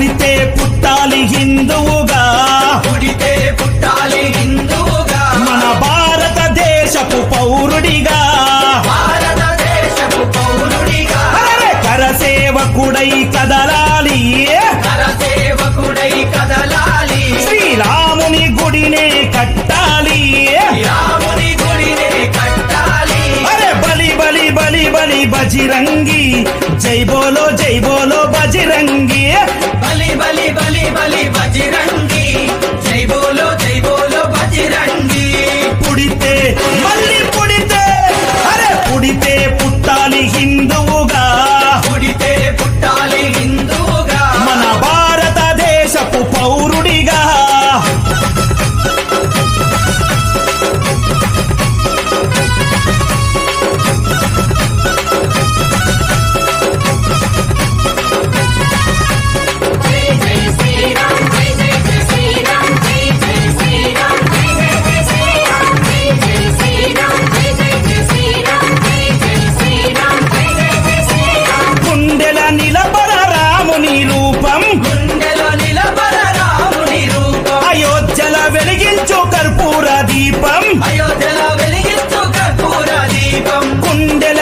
పుడితే పుట్టాలి హిందువుగా. పుడితే పుట్టాలి హిందువుగా. మన భారతదేశపు పౌరుడిగా. భారతదేశపు పౌరుడిగా. కరసేవకుడై కదలాలి. కరసేవకుడై కదలాలి. శ్రీరాముని గుడినే కట్టాలి. రాముని గుడినే కట్టాలి. అరే బలి బలి బలి బలి బజిరంగి. జై బోలో జై బోలో బజరంగి. వెలిగించు కర్పూర దీపం. అయోధ్యలో వెలిగించు కర్పూర దీపం.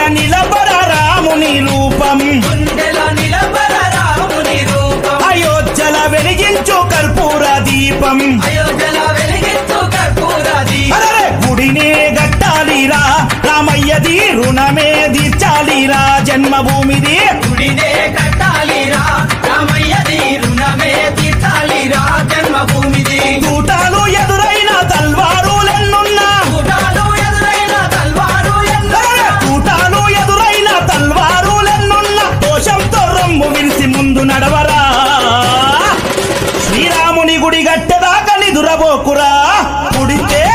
నిలబర రాముని రూపం. గుండెలో నిలబడ రాముని రూపం. అయోధ్యల వెలిగించు కర్పూర దీపం. అయోధ్యలో వెలిగించు కర్పూర దీపం. అరే గుడినే గట్టాలిరా రామయ్యది రుణమే తీర్చాలిరా జన్మభూమిది గుడినే శ్రీరాముని గుడి నిదురబోకురా పుడితే